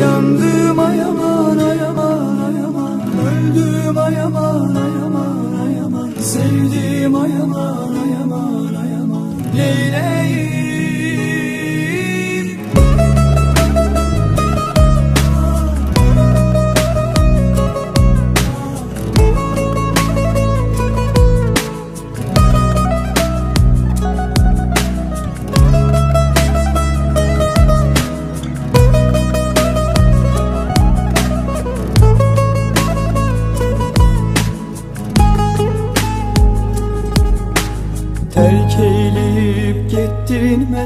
Yandım ayaman ayaman ayaman Öldüm ayaman ayaman ayaman Sevdim ayaman ayaman ayaman Neyleyim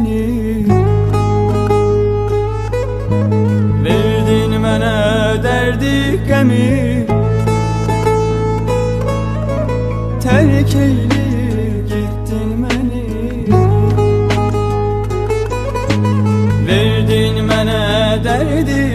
beni Verdin mənə derdi qəmi Terk eyleyip gittin beni. Verdin mənə derdi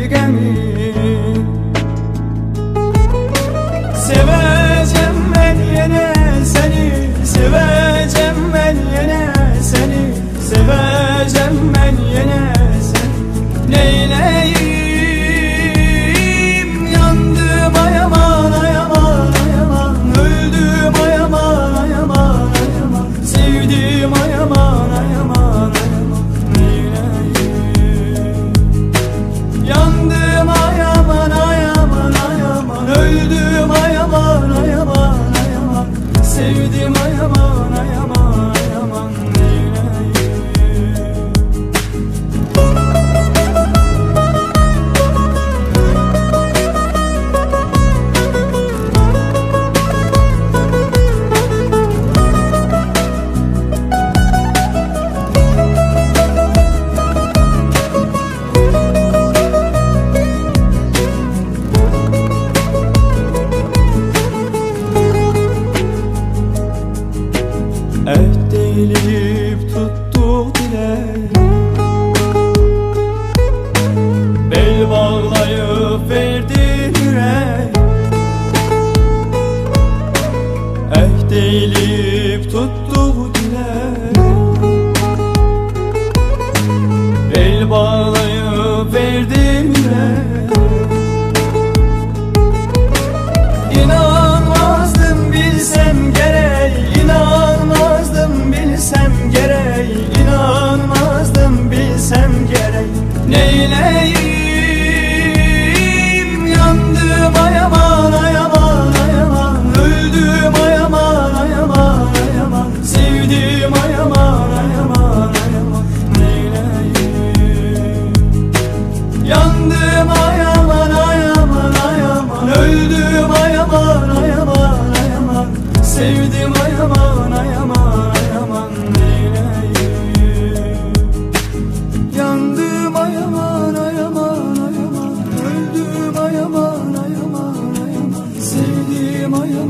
Eh değilip tuttuk dile Bel bağlayıp verdi yürek İnanmazdım bilsem gerek. İnanmazdım bilsem gerek. İnanmazdım bilsem gerek. Neyleyim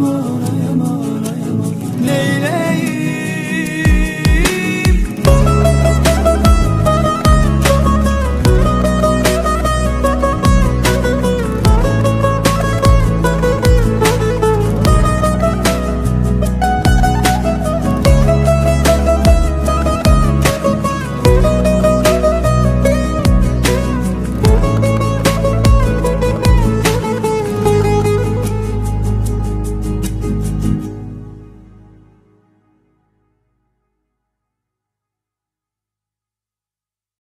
yağmur, yağmur, yağmur Leyla